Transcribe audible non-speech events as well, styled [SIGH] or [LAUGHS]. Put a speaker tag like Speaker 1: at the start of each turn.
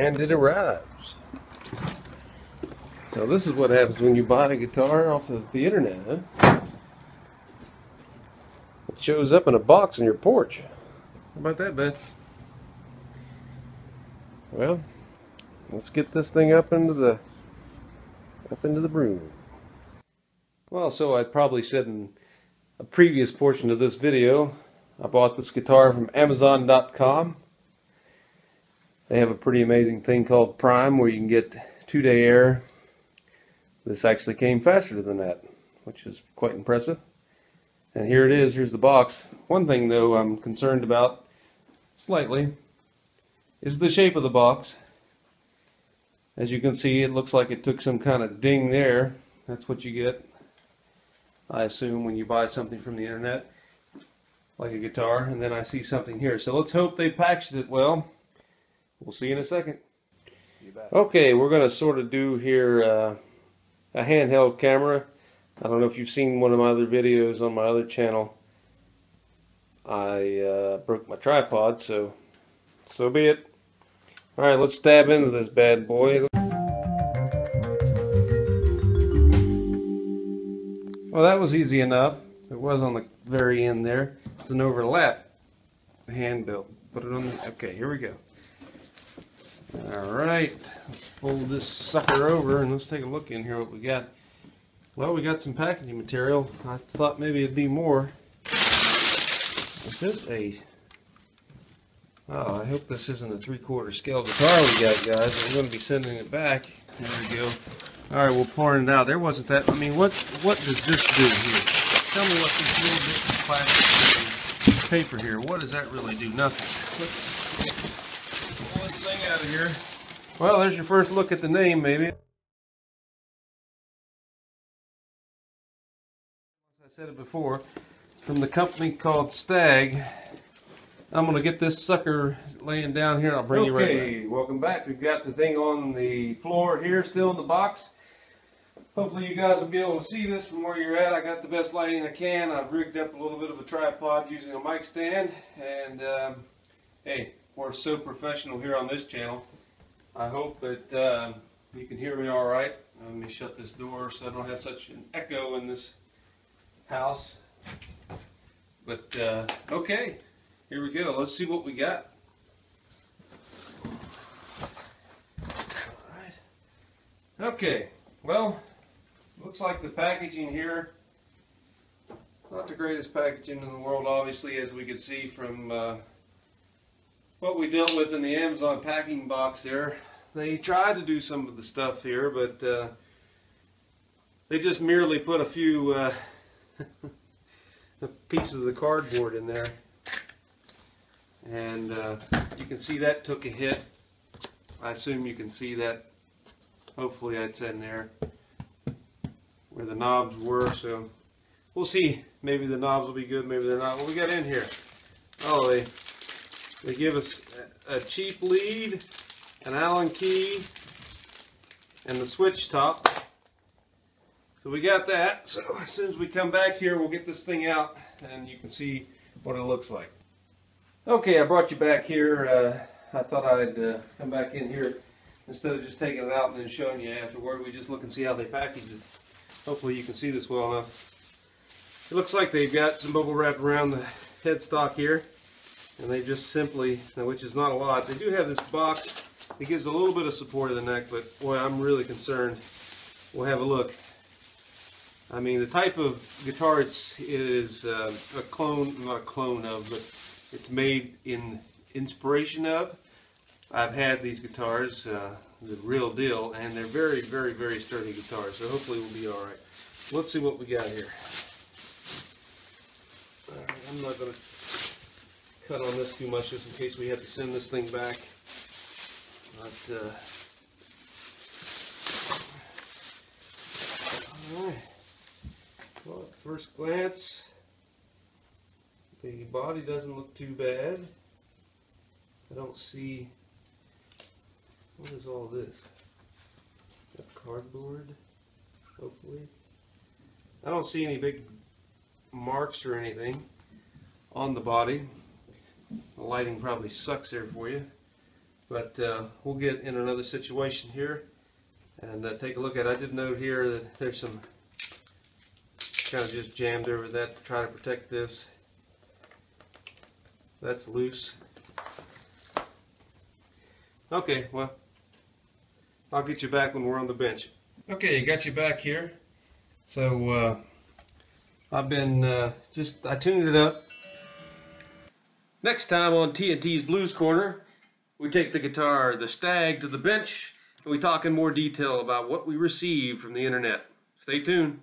Speaker 1: And it arrives. So this is what happens when you buy a guitar off of the internet? It shows up in a box on your porch. How about that, Beth? Well, let's get this thing up into the up into the broom. Well, so I probably said in a previous portion of this video, I bought this guitar from Amazon.com. They have a pretty amazing thing called Prime where you can get two-day air. This actually came faster than that, which is quite impressive. And here it is, here's the box. One thing though I'm concerned about slightly is the shape of the box. As you can see, it looks like it took some kind of ding there. That's what you get, I assume, when you buy something from the internet, like a guitar. And then I see something here. So let's hope they packaged it well. We'll see you in a second. Okay, we're going to sort of do here uh, a handheld camera. I don't know if you've seen one of my other videos on my other channel. I uh, broke my tripod, so so be it. Alright, let's stab into this bad boy. Well, that was easy enough. It was on the very end there. It's an overlap hand built. Put it on the, okay, here we go. Alright, let's fold this sucker over and let's take a look in here what we got. Well, we got some packaging material. I thought maybe it'd be more. Is this a... Oh, I hope this isn't a three-quarter scale guitar we got, guys. I'm going to be sending it back. There we go. Alright, we'll pour it out. There wasn't that... I mean, what what does this do here? Tell me what this little bit of plastic paper here, what does that really do? Nothing. Pull this thing out of here. Well, there's your first look at the name, maybe. As I said it before. It's from the company called Stagg. I'm going to get this sucker laying down here. I'll bring you right back. Okay, welcome back. We've got the thing on the floor here, still in the box. Hopefully you guys will be able to see this from where you're at. I got the best lighting I can. I've rigged up a little bit of a tripod using a mic stand. And, um, hey, we're so professional here on this channel. I hope that um, you can hear me all right. Let me shut this door so I don't have such an echo in this house. But, uh, okay, here we go. Let's see what we got. All right. Okay, well, looks like the packaging here, not the greatest packaging in the world, obviously, as we could see from uh, what we dealt with in the Amazon packing box there. They tried to do some of the stuff here, but uh, they just merely put a few uh, [LAUGHS] pieces of cardboard in there. And uh, you can see that took a hit. I assume you can see that. Hopefully that's in there where the knobs were. So we'll see. Maybe the knobs will be good. Maybe they're not. What we got in here? Oh, they they give us a cheap lead, an Allen key, and the switch top. So we got that. So as soon as we come back here, we'll get this thing out and you can see what it looks like. Okay, I brought you back here. Uh, I thought I'd uh, come back in here instead of just taking it out and then showing you afterward. We just look and see how they package it. Hopefully you can see this well enough. It looks like they've got some bubble wrap around the headstock here and they just simply, which is not a lot, they do have this box that gives a little bit of support to the neck, but boy, I'm really concerned. We'll have a look. I mean, the type of guitar it's, it is uh, a clone, not a clone of, but it's made in inspiration of. I've had these guitars, uh, the real deal, and they're very, very, very sturdy guitars, so hopefully we'll be alright. Let's see what we got here. Right, I'm not going to cut on this too much just in case we have to send this thing back. But, uh, alright. Well, at first glance, the body doesn't look too bad. I don't see, what is all this? That cardboard, hopefully. I don't see any big marks or anything on the body. The lighting probably sucks there for you. But uh, we'll get in another situation here and uh, take a look at it. I did note here that there's some kind of just jammed over that to try to protect this. That's loose. Okay, well, I'll get you back when we're on the bench. Okay, got you back here. So uh, I've been uh, just I tuned it up. Next time on TNT's Blues Corner, we take the guitar, the Stagg, to the bench, and we talk in more detail about what we received from the internet. Stay tuned.